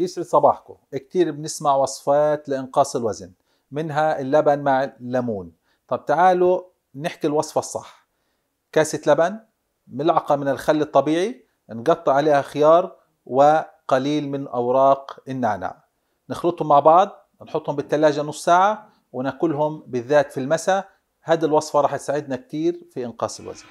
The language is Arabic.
يسعد صباحكم. كتير بنسمع وصفات لإنقاص الوزن منها اللبن مع الليمون. طب تعالوا نحكي الوصفة الصح. كاسة لبن ملعقة من الخل الطبيعي نقطع عليها خيار وقليل من أوراق النعناع. نخلطهم مع بعض نحطهم بالثلاجة نص ساعة وناكلهم بالذات في المساء. هذه الوصفة راح تساعدنا كتير في إنقاص الوزن.